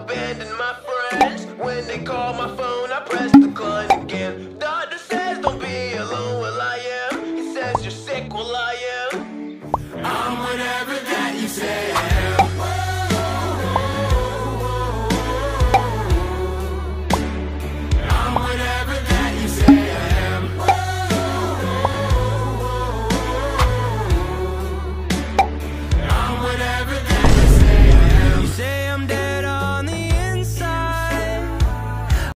abandon my friends. When they call my phone, I press decline again. Doctor says don't be alone, well I am. He says you're sick, well I am.